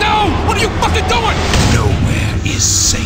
No! What are you fucking doing? Nowhere is safe.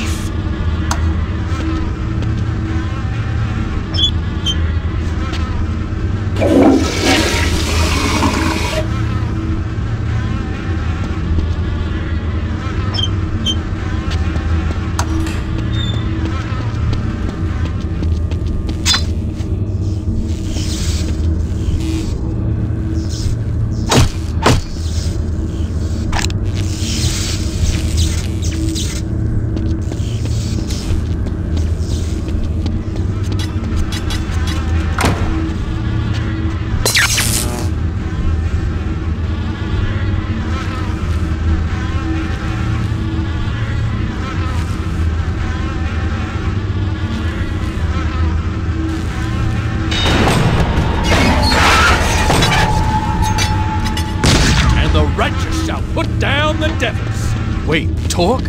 Shall put down the devils. Wait, Torque?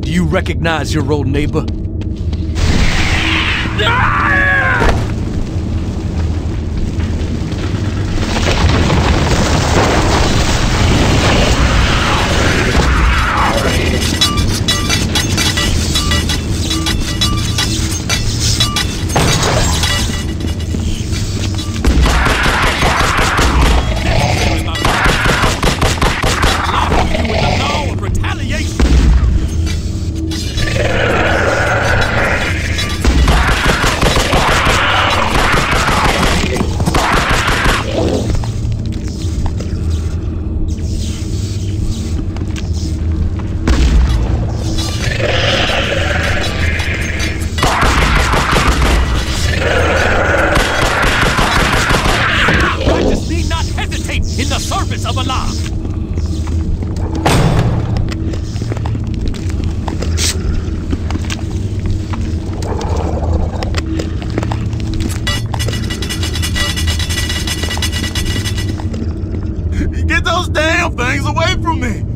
Do you recognize your old neighbor? Hesitate in the service of Allah. Get those damn things away from me!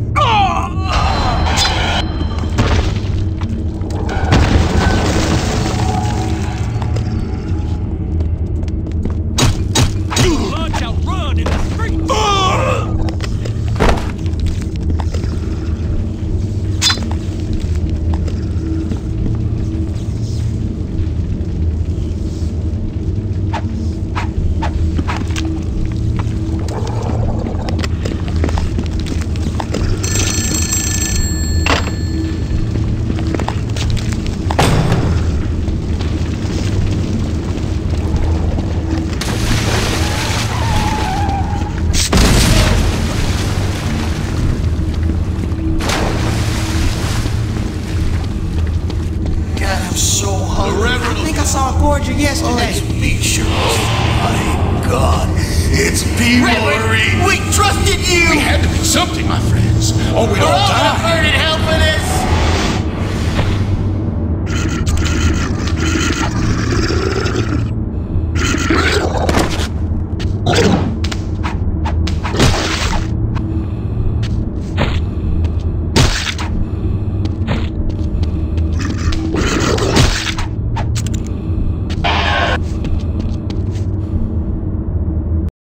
Reverend- I think I saw a forger yesterday. Be sure. My God, it's Peabody. we trusted you. We had to do something, my friends, or we'd all die.